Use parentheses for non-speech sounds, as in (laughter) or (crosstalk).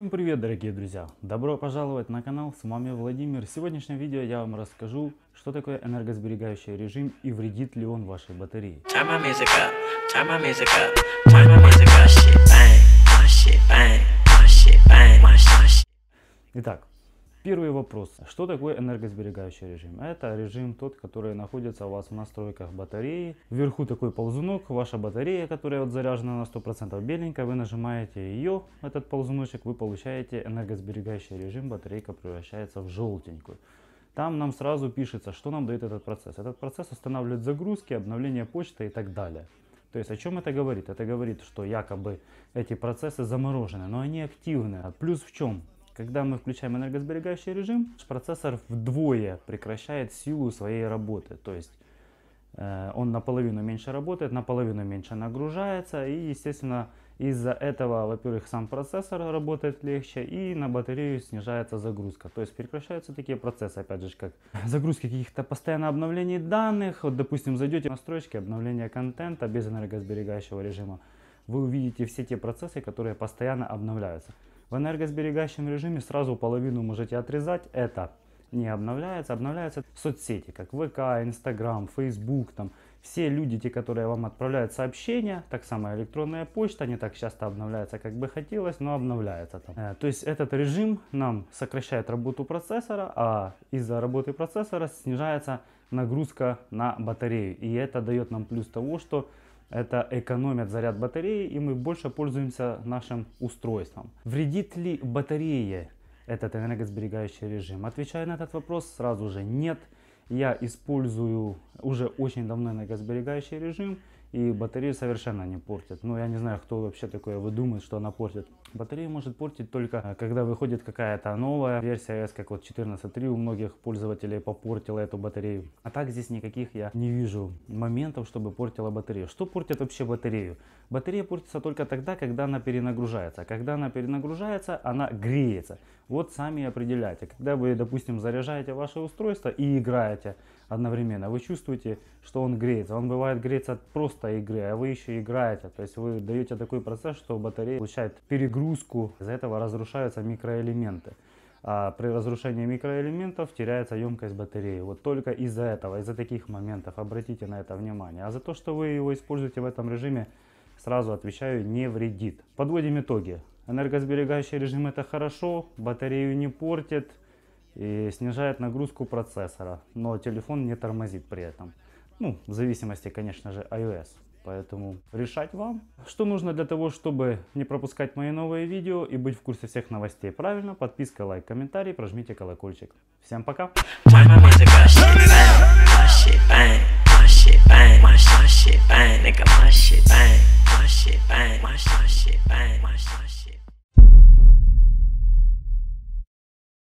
Всем привет, дорогие друзья! Добро пожаловать на канал, с вами Владимир. В сегодняшнем видео я вам расскажу, что такое энергосберегающий режим и вредит ли он вашей батарее. Первый вопрос. Что такое энергосберегающий режим? Это режим тот, который находится у вас в настройках батареи. Вверху такой ползунок, ваша батарея, которая вот заряжена на 100% беленькая. Вы нажимаете ее, этот ползуночек, вы получаете энергосберегающий режим, батарейка превращается в желтенькую. Там нам сразу пишется, что нам дает этот процесс. Этот процесс устанавливает загрузки, обновление почты и так далее. То есть о чем это говорит? Это говорит, что якобы эти процессы заморожены, но они активны. Плюс в чем? Когда мы включаем энергосберегающий режим, процессор вдвое прекращает силу своей работы. То есть э, он наполовину меньше работает, наполовину меньше нагружается. И, естественно, из-за этого, во-первых, сам процессор работает легче и на батарею снижается загрузка. То есть прекращаются такие процессы, опять же, как (laughs) загрузки каких-то постоянно обновлений данных. Вот, допустим, зайдете в настройки обновления контента без энергосберегающего режима. Вы увидите все те процессы, которые постоянно обновляются. В энергосберегающем режиме сразу половину можете отрезать. Это не обновляется. Обновляются соцсети, как ВК, Инстаграм, Фейсбук. Там. Все люди, те, которые вам отправляют сообщения, так само электронная почта, не так часто обновляется, как бы хотелось, но обновляется там. Э, То есть этот режим нам сокращает работу процессора, а из-за работы процессора снижается нагрузка на батарею. И это дает нам плюс того, что это экономит заряд батареи, и мы больше пользуемся нашим устройством. Вредит ли батарее этот энергосберегающий режим? Отвечая на этот вопрос, сразу же нет. Я использую уже очень давно энергосберегающий режим, и батарею совершенно не портит. Ну, я не знаю, кто вообще такое выдумает, что она портит. Батарею может портить только, э, когда выходит какая-то новая версия S, как вот 14.3 у многих пользователей попортила эту батарею. А так здесь никаких я не вижу моментов, чтобы портила батарею. Что портит вообще батарею? Батарея портится только тогда, когда она перенагружается. Когда она перенагружается, она греется. Вот сами определяйте. Когда вы, допустим, заряжаете ваше устройство и играете одновременно, вы чувствуете, что он греется. Он бывает греется от просто игры, а вы еще играете. То есть вы даете такой процесс, что батарея получает перегрузку. Из-за этого разрушаются микроэлементы. А при разрушении микроэлементов теряется емкость батареи. Вот только из-за этого, из-за таких моментов обратите на это внимание. А за то, что вы его используете в этом режиме, сразу отвечаю, не вредит. Подводим итоги. Энергосберегающий режим это хорошо, батарею не портит и снижает нагрузку процессора, но телефон не тормозит при этом. Ну, в зависимости, конечно же, iOS. Поэтому решать вам. Что нужно для того, чтобы не пропускать мои новые видео и быть в курсе всех новостей правильно? Подписка, лайк, комментарий, прожмите колокольчик. Всем пока!